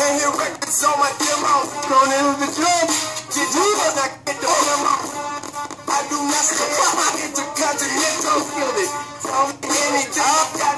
And hear records on my demo. Thrown into the drum, Did you not get the memo? I do not stop. I get to continental. Feel it. From any job.